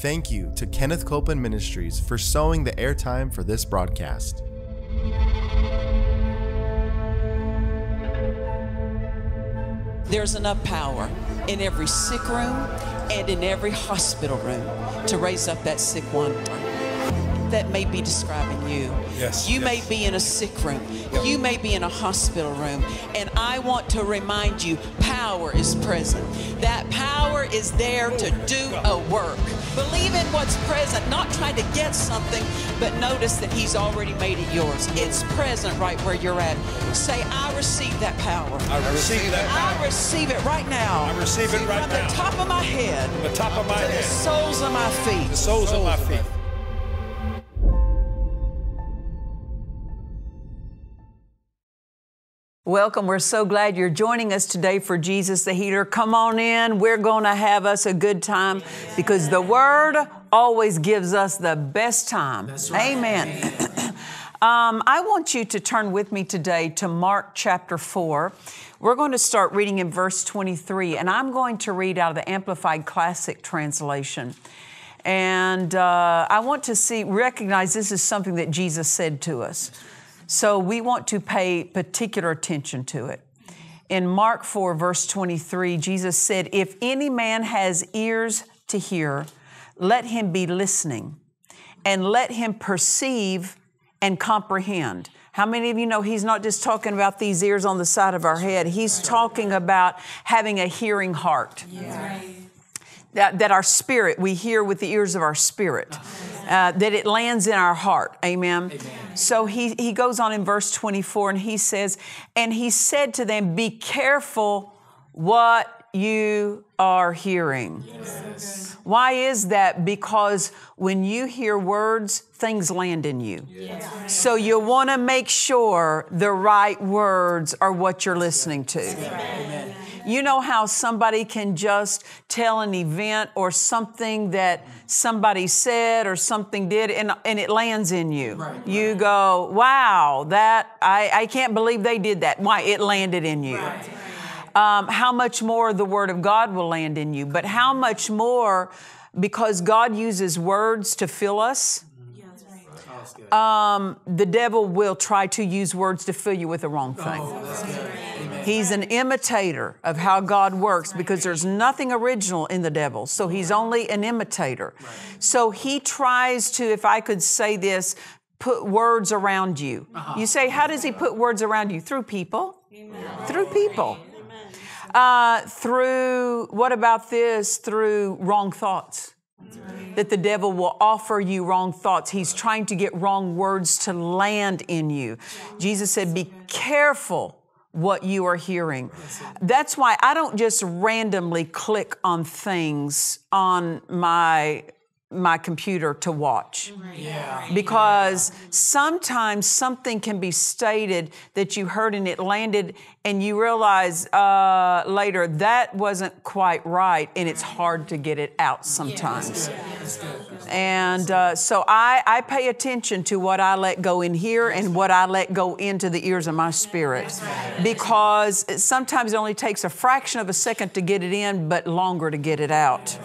Thank you to Kenneth Copeland Ministries for sowing the airtime for this broadcast. There's enough power in every sick room and in every hospital room to raise up that sick one that may be describing you. Yes, You yes. may be in a sick room. You may be in a hospital room. And I want to remind you power is present. That power is there to do a work. Believe in what's present, not try to get something, but notice that He's already made it yours. It's present right where you're at. Say, I receive that power. I receive that power. I receive it right now. I receive it right From now. From the top of my head the top of my to the soles of my feet. the soles of my feet. Welcome. We're so glad you're joining us today for Jesus the Healer. Come on in. We're going to have us a good time because the Word always gives us the best time. Amen. um, I want you to turn with me today to Mark chapter 4. We're going to start reading in verse 23, and I'm going to read out of the Amplified Classic Translation. And uh, I want to see, recognize this is something that Jesus said to us. So we want to pay particular attention to it. In Mark 4, verse 23, Jesus said, If any man has ears to hear, let him be listening, and let him perceive and comprehend. How many of you know he's not just talking about these ears on the side of our head? He's talking about having a hearing heart that, that our spirit, we hear with the ears of our spirit, uh, that it lands in our heart. Amen. So he, he goes on in verse 24 and he says, And he said to them, Be careful what you are hearing. Why is that? Because when you hear words, things land in you. So you want to make sure the right words are what you're listening to. You know how somebody can just tell an event or something that somebody said or something did and, and it lands in you. You go, wow, that, I, I can't believe they did that. Why? It landed in you. Um, how much more the Word of God will land in you, but how much more because God uses words to fill us. Um, the devil will try to use words to fill you with the wrong thing. He's an imitator of how God works because there's nothing original in the devil. So he's only an imitator. So he tries to, if I could say this, put words around you. You say, how does he put words around you? Through people. Through people. Uh, through, what about this? Through wrong thoughts. That the devil will offer you wrong thoughts. He's trying to get wrong words to land in you. Jesus said, Be careful what you are hearing. That's why I don't just randomly click on things on my my computer to watch. Because sometimes something can be stated that you heard and it landed and you realize uh, later that wasn't quite right and it's hard to get it out sometimes. And uh, so I, I pay attention to what I let go in here and what I let go into the ears of my spirit. Because sometimes it only takes a fraction of a second to get it in, but longer to get it out.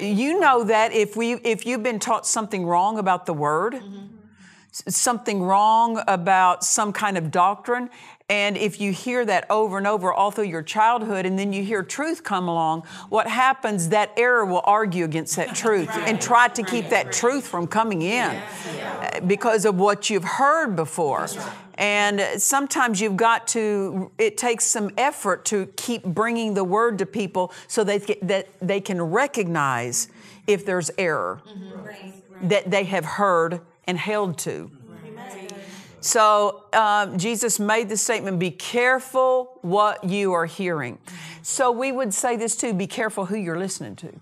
You know that if we if you've been taught something wrong about the word, s- something wrong about some kind of doctrine, and if you hear that over and over all through your childhood, and then you hear truth come along, what happens? That error will argue against that truth and try to keep that truth from coming in uh, because of what you've heard before. And sometimes you've got to, it takes some effort to keep bringing the word to people so they, that they can recognize if there's error that they have heard and held to. So um, Jesus made the statement be careful what you are hearing. So we would say this too be careful who you're listening to.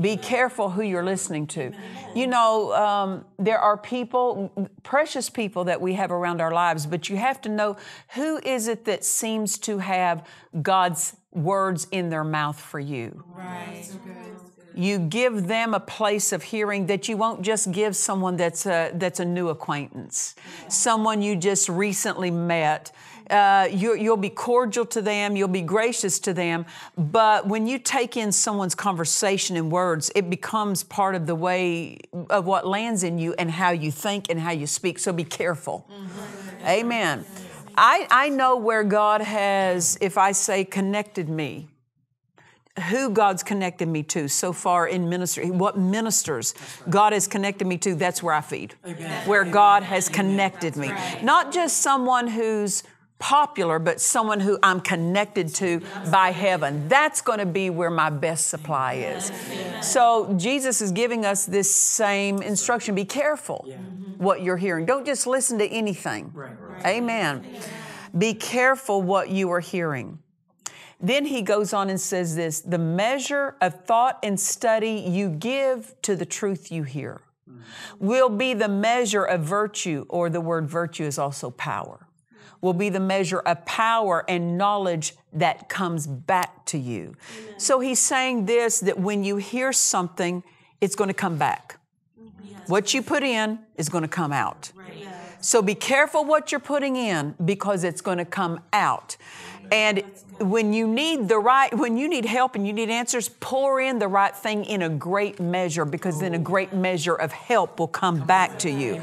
Be careful who you're listening to. You know, um, there are people, precious people that we have around our lives, but you have to know who is it that seems to have God's words in their mouth for you. You give them a place of hearing that you won't just give someone that's a, that's a new acquaintance, someone you just recently met. Uh, you, you'll be cordial to them, you'll be gracious to them, but when you take in someone's conversation and words, it becomes part of the way of what lands in you and how you think and how you speak. So be careful. Mm-hmm. Amen. I, I know where God has, if I say connected me, who God's connected me to so far in ministry, what ministers God has connected me to, that's where I feed. Amen. Where God has connected me. Not just someone who's popular, but someone who I'm connected to by heaven. That's going to be where my best supply is. So Jesus is giving us this same instruction. Be careful what you're hearing. Don't just listen to anything. Amen. Be careful what you are hearing. Then he goes on and says this the measure of thought and study you give to the truth you hear mm. will be the measure of virtue, or the word virtue is also power, will be the measure of power and knowledge that comes back to you. Amen. So he's saying this that when you hear something, it's going to come back. Yes. What you put in is going to come out. Right. Yes. So be careful what you're putting in because it's going to come out. And when you need the right, when you need help and you need answers, pour in the right thing in a great measure because then a great measure of help will come back to you.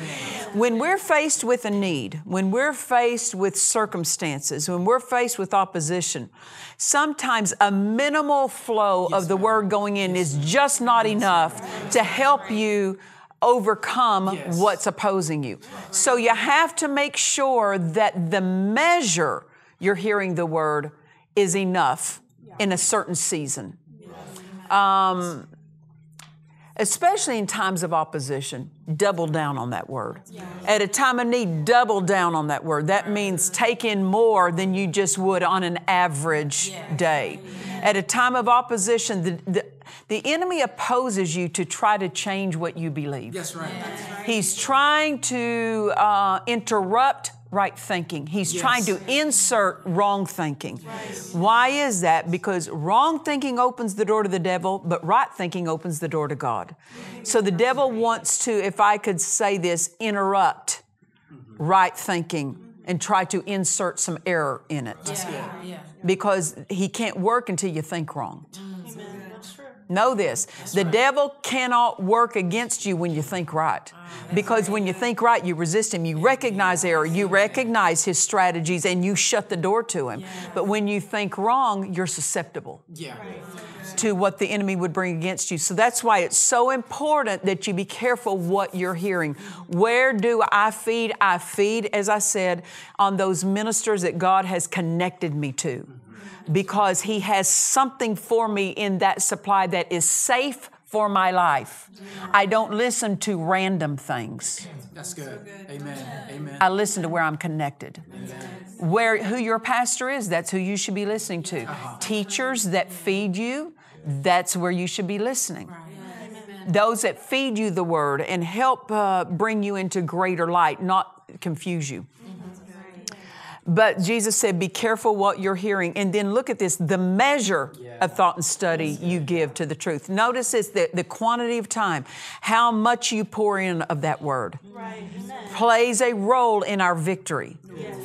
When we're faced with a need, when we're faced with circumstances, when we're faced with opposition, sometimes a minimal flow of the word going in is just not enough to help you overcome yes. what's opposing you. So you have to make sure that the measure you're hearing the word is enough in a certain season. Um, especially in times of opposition, double down on that word. At a time of need, double down on that word. That means take in more than you just would on an average day. At a time of opposition, the, the, the, enemy opposes you to try to change what you believe. That's right. He's trying to uh, interrupt right thinking. He's yes. trying to insert wrong thinking. Right. Why is that? Because wrong thinking opens the door to the devil, but right thinking opens the door to God. So the devil wants to, if I could say this, interrupt mm-hmm. right thinking and try to insert some error in it. Yeah. Because he can't work until you think wrong. Know this the devil cannot work against you when you think right. Ah, because when you think right, you resist him. You recognize error, you recognize his strategies, and you shut the door to him. But when you think wrong, you're susceptible to what the enemy would bring against you. So that's why it's so important that you be careful what you're hearing. Where do I feed? I feed, as I said, on those ministers that God has connected me to because He has something for me in that supply that is safe for my life. I don't listen to random things. That's good. Amen. Amen. I listen to where I'm connected. Amen. Where who your pastor is, that's who you should be listening to. Uh-huh. Teachers that feed you, that's where you should be listening. Those that feed you the word and help uh, bring you into greater light, not confuse you. But Jesus said, Be careful what you're hearing. And then look at this the measure yeah. of thought and study you give to the truth. Notice this the, the quantity of time, how much you pour in of that word right. plays a role in our victory. Yes.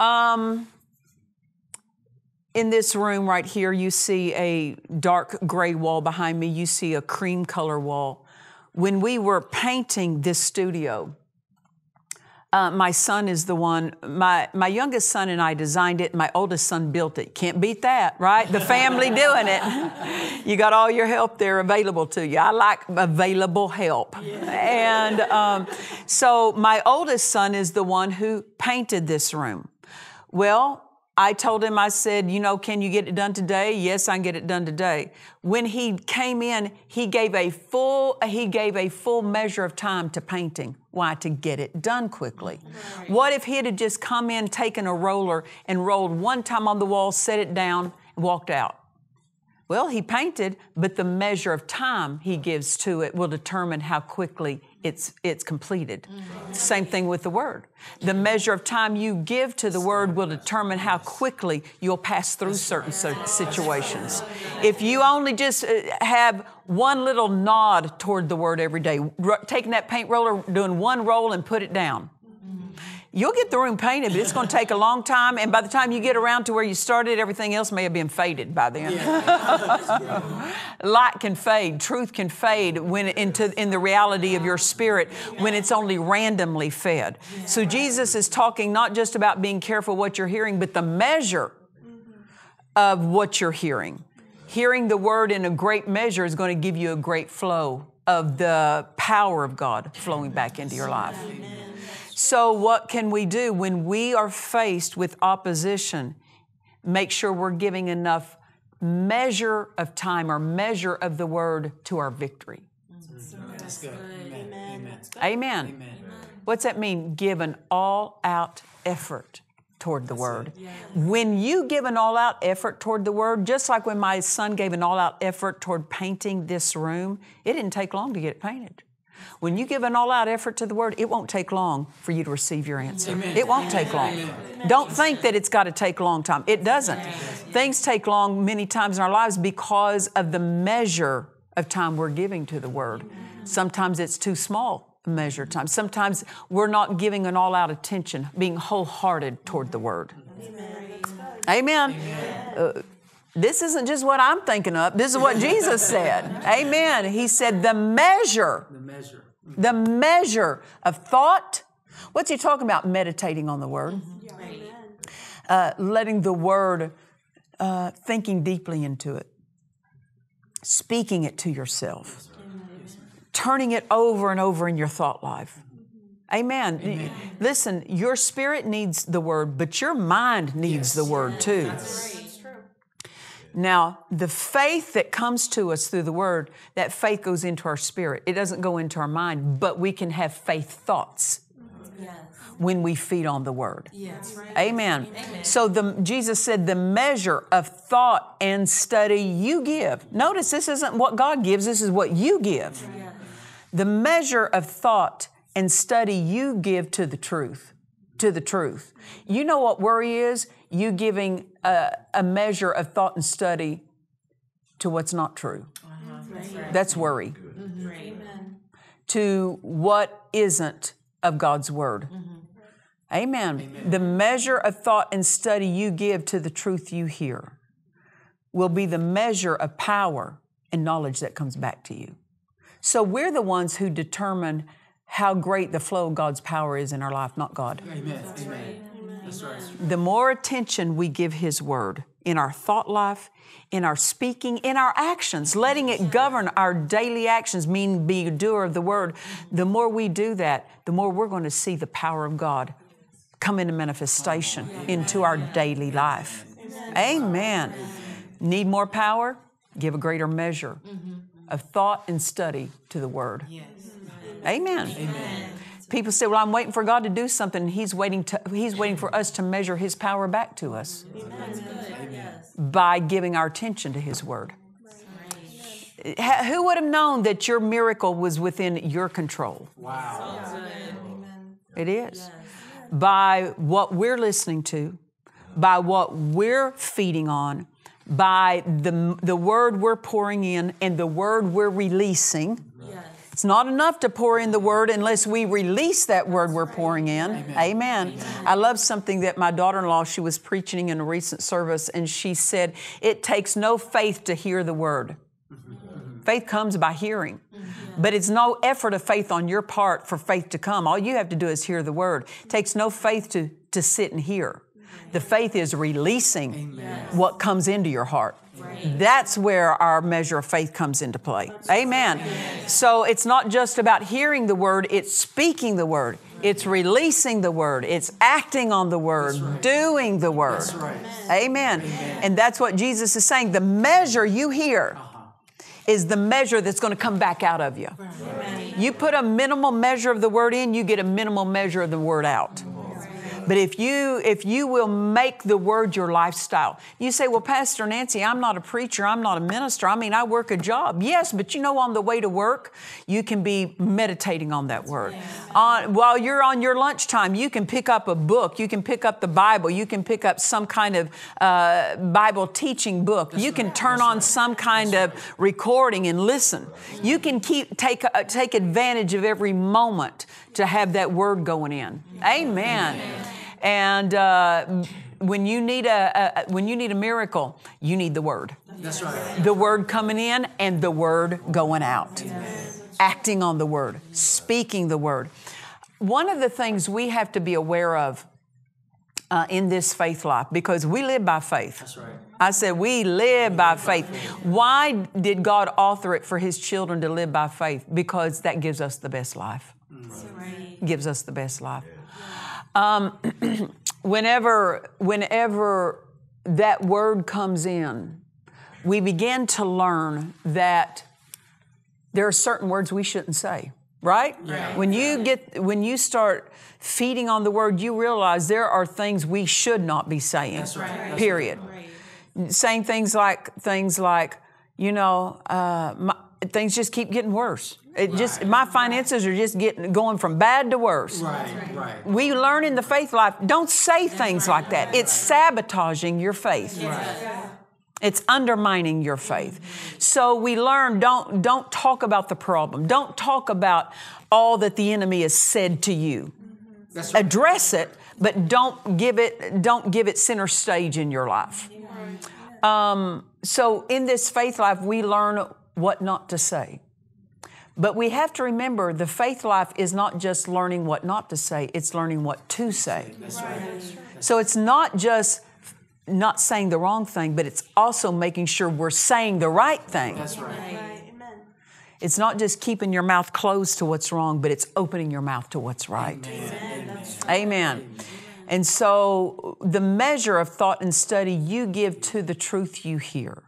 Um, in this room right here, you see a dark gray wall behind me, you see a cream color wall. When we were painting this studio, uh, my son is the one, my, my youngest son and I designed it, my oldest son built it. Can't beat that, right? The family doing it. You got all your help there available to you. I like available help. Yeah. And um, so my oldest son is the one who painted this room. Well, I told him, I said, you know, can you get it done today? Yes, I can get it done today. When he came in, he gave a full, he gave a full measure of time to painting. Why? To get it done quickly. Right. What if he had just come in, taken a roller, and rolled one time on the wall, set it down, and walked out? Well, he painted, but the measure of time he gives to it will determine how quickly it's, it's completed. Mm-hmm. Same thing with the Word. The measure of time you give to the Word will determine how quickly you'll pass through certain situations. If you only just uh, have one little nod toward the Word every day, taking that paint roller, doing one roll and put it down. You'll get the room painted, but it's going to take a long time. And by the time you get around to where you started, everything else may have been faded by then. Light can fade, truth can fade when into in the reality of your spirit when it's only randomly fed. So Jesus is talking not just about being careful what you're hearing, but the measure of what you're hearing. Hearing the word in a great measure is going to give you a great flow of the power of God flowing back into your life. So, what can we do when we are faced with opposition? Make sure we're giving enough measure of time or measure of the word to our victory. That's good. Amen. Amen. Amen. What's that mean? Give an all out effort toward the word. When you give an all out effort toward the word, just like when my son gave an all out effort toward painting this room, it didn't take long to get it painted. When you give an all out effort to the word, it won't take long for you to receive your answer. It won't take long. Don't think that it's got to take a long time. It doesn't. Things take long many times in our lives because of the measure of time we're giving to the word. Sometimes it's too small a measure of time. Sometimes we're not giving an all out attention, being wholehearted toward the word. Amen. Uh, this isn't just what I'm thinking of. This is what Jesus said. Amen. He said, the measure, The measure. the measure of thought. What's he talking about? Meditating on the word. Uh, letting the word, uh, thinking deeply into it, speaking it to yourself, turning it over and over in your thought life. Amen. Listen, your spirit needs the word, but your mind needs the word too. Now, the faith that comes to us through the word, that faith goes into our spirit. It doesn't go into our mind, but we can have faith thoughts when we feed on the word. Amen. So the, Jesus said, the measure of thought and study you give. Notice this isn't what God gives, this is what you give. The measure of thought and study you give to the truth. To the truth. You know what worry is? You giving a, a measure of thought and study to what's not true. That's worry. Mm-hmm. To what isn't of God's word. Mm-hmm. Amen. The measure of thought and study you give to the truth you hear will be the measure of power and knowledge that comes back to you. So we're the ones who determine how great the flow of God's power is in our life, not God. Amen. Amen. The more attention we give His Word in our thought life, in our speaking, in our actions, letting it govern our daily actions, mean be a doer of the Word, the more we do that, the more we're going to see the power of God come into manifestation into our daily life. Amen. Need more power? Give a greater measure mm-hmm. of thought and study to the Word. Amen. People say, "Well, I'm waiting for God to do something." He's waiting to He's waiting for us to measure His power back to us by giving our attention to His Word. Who would have known that your miracle was within your control? Wow. It is. By what we're listening to, by what we're feeding on, by the, the word we're pouring in and the word we're releasing. It's not enough to pour in the word unless we release that word we're pouring in. Amen. I love something that my daughter in law, she was preaching in a recent service, and she said, It takes no faith to hear the word. Faith comes by hearing. But it's no effort of faith on your part for faith to come. All you have to do is hear the word. It takes no faith to, to sit and hear. The faith is releasing what comes into your heart. That's where our measure of faith comes into play. Amen. So it's not just about hearing the word, it's speaking the word. It's releasing the word. It's acting on the word, doing the word. Amen. And that's what Jesus is saying. The measure you hear is the measure that's going to come back out of you. You put a minimal measure of the word in, you get a minimal measure of the word out. But if you if you will make the word your lifestyle, you say, "Well, Pastor Nancy, I'm not a preacher. I'm not a minister. I mean, I work a job." Yes, but you know, on the way to work, you can be meditating on that word. On while you're on your lunchtime, you can pick up a book. You can pick up the Bible. You can pick up some kind of uh, Bible teaching book. you can turn on some kind of recording and listen. You can keep take uh, take advantage of every moment to have that word going in. Amen. And uh, when you need a, a when you need a miracle, you need the word. That's right. The word coming in and the word going out. Acting on the word, speaking the word. One of the things we have to be aware of uh, in this faith life because we live by faith. That's right. I said, we live by faith. Why did God author it for His children to live by faith? Because that gives us the best life. Gives us the best life. Um, whenever, whenever that word comes in, we begin to learn that there are certain words we shouldn't say right? When you get when you start feeding on the word you realize there are things we should not be saying That's right. That's period. saying things like things like you know uh, my, things just keep getting worse it just my finances are just getting going from bad to worse Right, right. we learn in the faith life don't say things like that it's sabotaging your faith it's undermining your faith. So we learn don't don't talk about the problem. Don't talk about all that the enemy has said to you. That's right. Address it, but don't give it don't give it center stage in your life. Um, so in this faith life, we learn what not to say. But we have to remember the faith life is not just learning what not to say, it's learning what to say. That's right. So it's not just not saying the wrong thing, but it's also making sure we're saying the right thing. That's right. It's not just keeping your mouth closed to what's wrong, but it's opening your mouth to what's right. Amen. And so the measure of thought and study you give to the truth you hear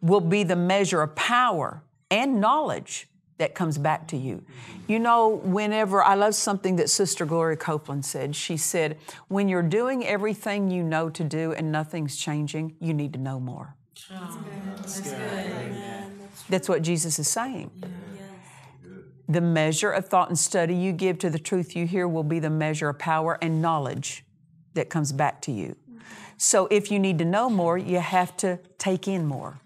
will be the measure of power and knowledge that comes back to you. You know, whenever I love something that Sister Gloria Copeland said, she said, when you're doing everything you know to do and nothing's changing, you need to know more. That's good. That's good. That's what Jesus is saying. The measure of thought and study you give to the truth you hear will be the measure of power and knowledge that comes back to you. So if you need to know more, you have to take in more.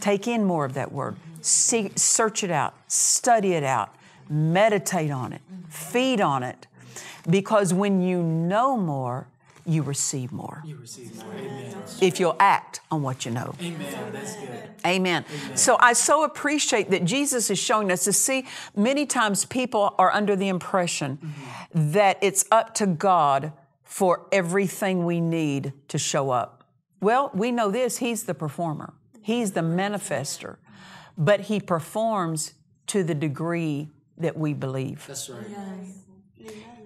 Take in more of that word. See, search it out, study it out, meditate on it, feed on it. Because when you know more, you receive more. You receive more. Amen. If you'll act on what you know. Amen. That's good. Amen. So I so appreciate that Jesus is showing us to see many times people are under the impression mm-hmm. that it's up to God for everything we need to show up. Well, we know this He's the performer, He's the manifester, but He performs to the degree that we believe. That's right.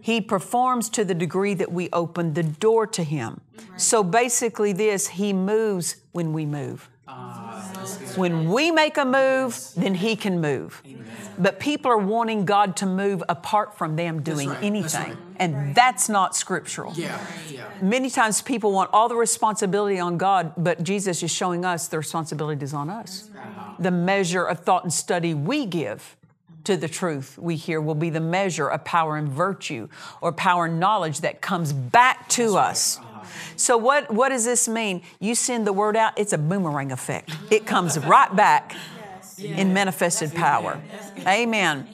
He performs to the degree that we open the door to Him. So basically, this He moves when we move. That's good. When we make a move, then He can move. But people are wanting God to move apart from them doing right. That's anything. right. And that's not scriptural. Yeah, yeah. Many times people want all the responsibility on God, but Jesus is showing us the responsibility is on us. The measure of thought and study we give to the truth we hear will be the measure of power and virtue or power and knowledge that comes back to us. So what, what does this mean? You send the word out, it's a boomerang effect. It comes right back in manifested power. Amen.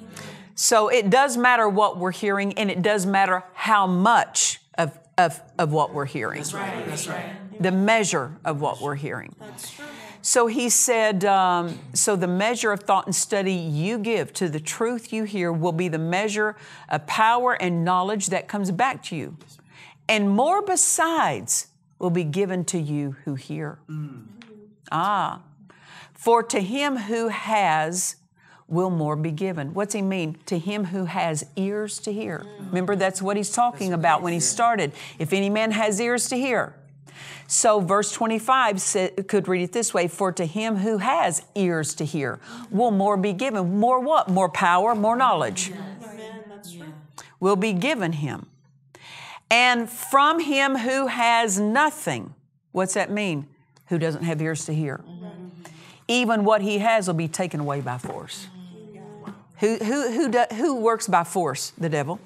So it does matter what we're hearing, and it does matter how much of, of, of what we're hearing. That's right. That's right. The measure of what we're hearing. That's true. So he said, um, so the measure of thought and study you give to the truth you hear will be the measure of power and knowledge that comes back to you. And more besides will be given to you who hear. Ah, for to him who has will more be given. What's he mean? To him who has ears to hear. Remember, that's what he's talking about when he started. If any man has ears to hear. So, verse 25 sa- could read it this way For to him who has ears to hear will more be given. More what? More power, more knowledge will be given him. And from him who has nothing. What's that mean? Who doesn't have ears to hear. Even what he has will be taken away by force. Who, who, who, do, who works by force? The devil.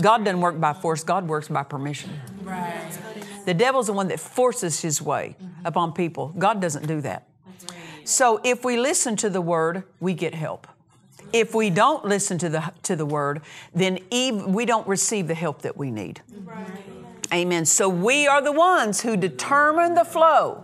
God doesn't work by force, God works by permission. Right. The devil's the one that forces his way upon people. God doesn't do that. So if we listen to the word, we get help. If we don't listen to the to the word, then we don't receive the help that we need. Amen. So we are the ones who determine the flow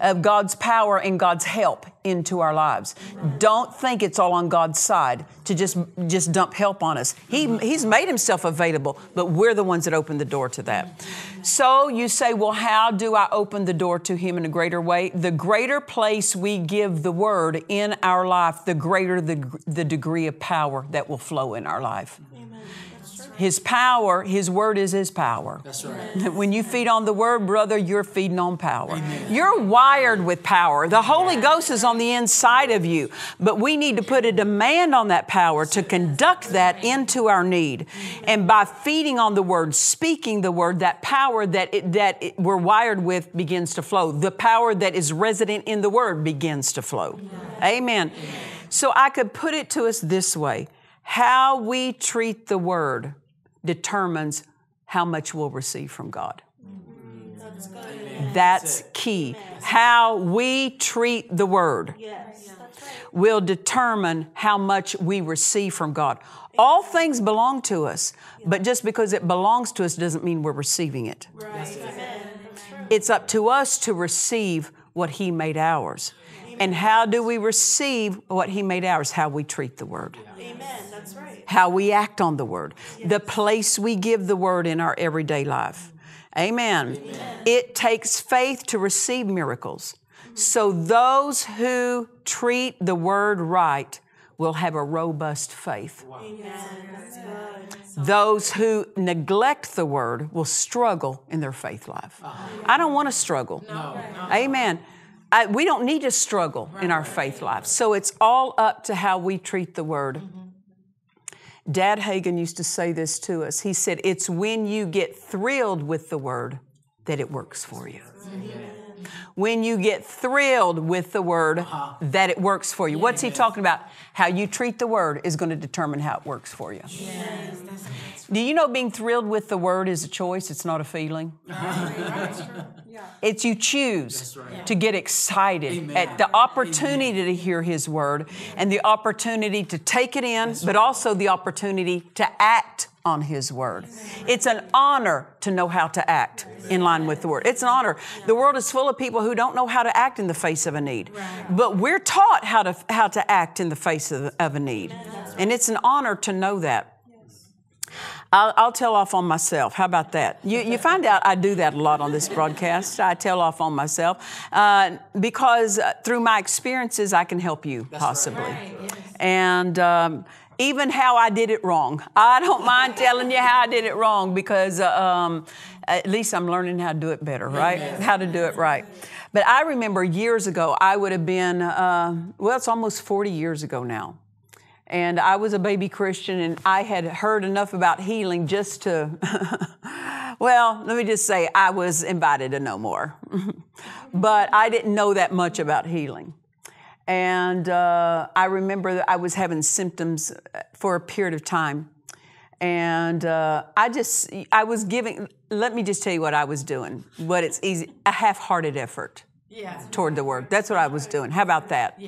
of God's power and God's help into our lives. Don't think it's all on God's side to just just dump help on us. He he's made himself available, but we're the ones that open the door to that. So you say, "Well, how do I open the door to him in a greater way?" The greater place we give the word in our life, the greater the the degree of power that will flow in our life. His power, His word is His power. That's right. When you feed on the word, brother, you're feeding on power. You're wired with power. The Holy Ghost is on the inside of you, but we need to put a demand on that power to conduct that into our need. And by feeding on the word, speaking the word, that power that it, that it, we're wired with begins to flow. The power that is resident in the word begins to flow. Amen. So I could put it to us this way: How we treat the word determines how much we'll receive from God. That's key. How we treat the word will determine how much we receive from God. All things belong to us, but just because it belongs to us doesn't mean we're receiving it. It's up to us to receive what He made ours. And how do we receive what He made ours? How we treat the Word Amen. That's right. How we act on the word, the place we give the word in our everyday life. Amen. It takes faith to receive miracles. So those who treat the word right will have a robust faith. Those who neglect the word will struggle in their faith life. I don't want to struggle. Amen. I, we don't need to struggle in our faith life. So it's all up to how we treat the word. Dad Hagin used to say this to us. He said, It's when you get thrilled with the word that it works for you. When you get thrilled with the word, that it works for you. What's he talking about? How you treat the word is going to determine how it works for you. Do you know being thrilled with the word is a choice? It's not a feeling. It's you choose to get excited Amen. at the opportunity to hear His word and the opportunity to take it in, but also the opportunity to act on His word. It's an honor to know how to act in line with the word. It's an honor. The world is full of people who don't know how to act in the face of a need, but we're taught how to how to act in the face of, of a need, and it's an honor to know that. I'll, I'll tell off on myself. How about that? You, you find out I do that a lot on this broadcast. I tell off on myself uh, because uh, through my experiences, I can help you possibly. And um, even how I did it wrong. I don't mind telling you how I did it wrong because uh, um, at least I'm learning how to do it better, right? How to do it right. But I remember years ago, I would have been, uh, well, it's almost 40 years ago now. And I was a baby Christian, and I had heard enough about healing just to, well, let me just say, I was invited to know more. but I didn't know that much about healing. And uh, I remember that I was having symptoms for a period of time. And uh, I just, I was giving, let me just tell you what I was doing, what it's easy, a half hearted effort toward the word. That's what I was doing. How about that?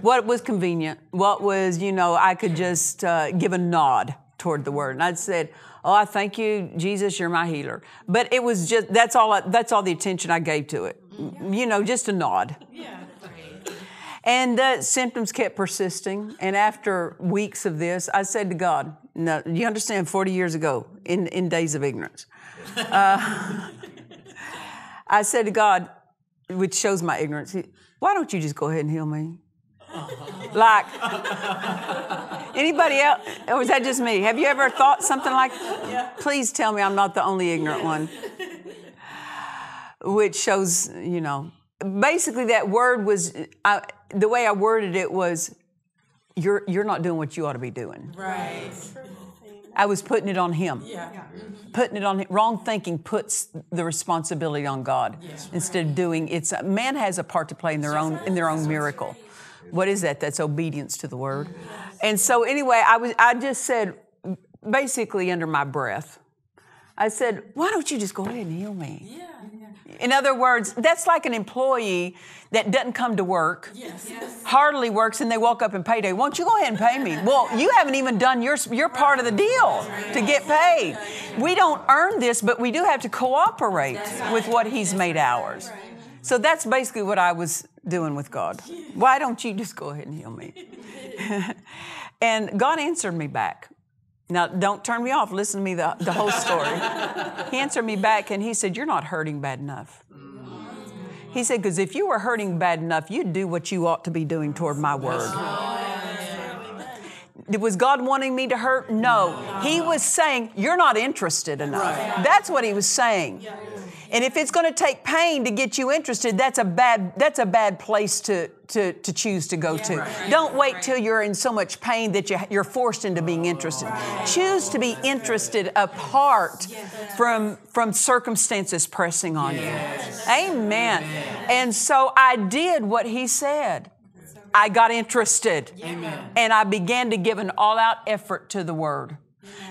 What was convenient? What was, you know, I could just uh, give a nod toward the word. And I'd said, "Oh, I thank you, Jesus, you're my healer." But it was just that's all. I, that's all the attention I gave to it. You know, just a nod. Yeah. And the symptoms kept persisting. And after weeks of this, I said to God, "No, you understand? Forty years ago, in in days of ignorance." Uh, I said to God, which shows my ignorance. he- Why don't you just go ahead and heal me? Like anybody else, or was that just me? Have you ever thought something like? Please tell me I'm not the only ignorant one. Which shows, you know, basically that word was I, the way I worded it was, you're you're not doing what you ought to be doing. Right. I was putting it on him. Yeah. Putting it on him. Wrong thinking puts the responsibility on God instead of doing it's man has a part to play in their own in their own miracle. What is that? That's obedience to the word. And so anyway, I was I just said basically under my breath. I said, "Why don't you just go ahead and heal me?" In other words, that's like an employee that doesn't come to work, hardly works, and they walk up and payday. Won't you go ahead and pay me? Well, you haven't even done your, your part of the deal to get paid. We don't earn this, but we do have to cooperate with what He's made ours. So that's basically what I was doing with God. Why don't you just go ahead and heal me? and God answered me back. Now, don't turn me off. Listen to me the, the whole story. he answered me back and he said, You're not hurting bad enough. He said, Because if you were hurting bad enough, you'd do what you ought to be doing toward my word. Was God wanting me to hurt? No. He was saying, You're not interested enough. That's what he was saying. And if it's going to take pain to get you interested, that's a bad that's a bad place to to, to choose to go to. Don't wait till you're in so much pain that you, you're forced into being interested. Choose to be interested apart from from circumstances pressing on you. Amen. And so I did what he said. I got interested. Amen. And I began to give an all out effort to the word.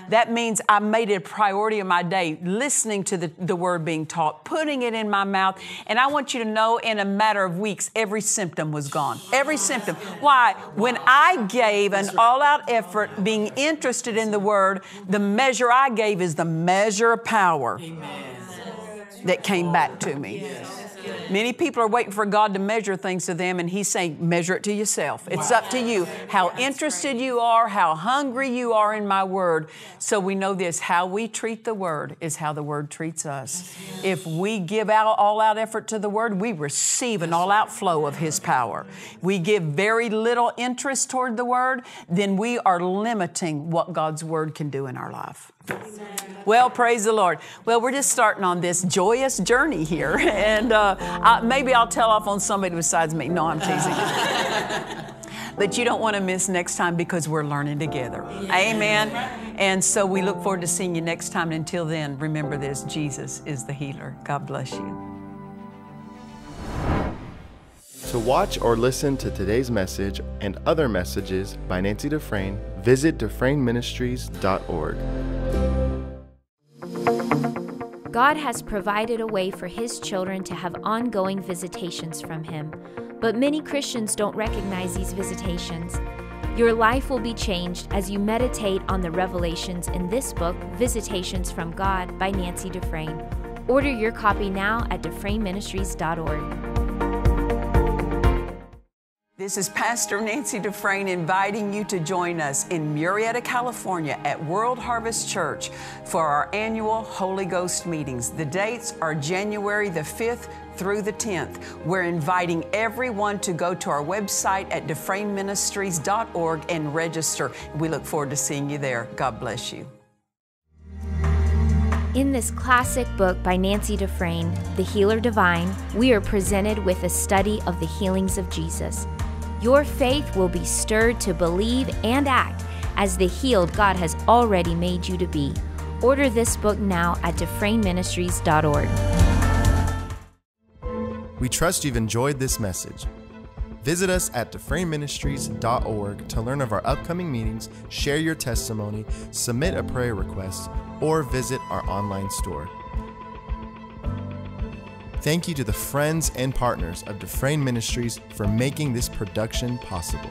That means I made it a priority of my day, listening to the, the word being taught, putting it in my mouth. And I want you to know in a matter of weeks, every symptom was gone. Every symptom. Why? When I gave an all out effort, being interested in the word, the measure I gave is the measure of power that came back to me. Many people are waiting for God to measure things to them, and He's saying, measure it to yourself. It's up to you how interested you are, how hungry you are in my word. So we know this how we treat the word is how the word treats us. If we give out all out effort to the word, we receive an all out flow of His power. We give very little interest toward the word, then we are limiting what God's word can do in our life. Well, praise the Lord. Well, we're just starting on this joyous journey here, and uh, I, maybe I'll tell off on somebody besides me. No, I'm teasing. but you don't want to miss next time because we're learning together. Amen. And so we look forward to seeing you next time. And until then, remember this Jesus is the healer. God bless you. To watch or listen to today's message and other messages by Nancy Dufresne, visit DufresneMinistries.org. God has provided a way for His children to have ongoing visitations from Him, but many Christians don't recognize these visitations. Your life will be changed as you meditate on the revelations in this book, Visitations from God by Nancy Dufresne. Order your copy now at DufresneMinistries.org. This is Pastor Nancy Dufresne inviting you to join us in Murrieta, California at World Harvest Church for our annual Holy Ghost meetings. The dates are January the 5th through the 10th. We're inviting everyone to go to our website at DufresneMinistries.org and register. We look forward to seeing you there. God bless you. In this classic book by Nancy Dufresne, The Healer Divine, we are presented with a study of the healings of Jesus. Your faith will be stirred to believe and act as the healed God has already made you to be. Order this book now at DufresneMinistries.org. We trust you've enjoyed this message. Visit us at DufresneMinistries.org to learn of our upcoming meetings, share your testimony, submit a prayer request, or visit our online store. Thank you to the friends and partners of Dufresne Ministries for making this production possible.